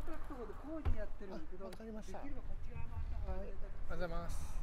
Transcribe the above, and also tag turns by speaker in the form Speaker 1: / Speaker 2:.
Speaker 1: ところで工事やってるんだけど
Speaker 2: かりまし
Speaker 1: できればこっち側回った方、
Speaker 2: ありがとうございます。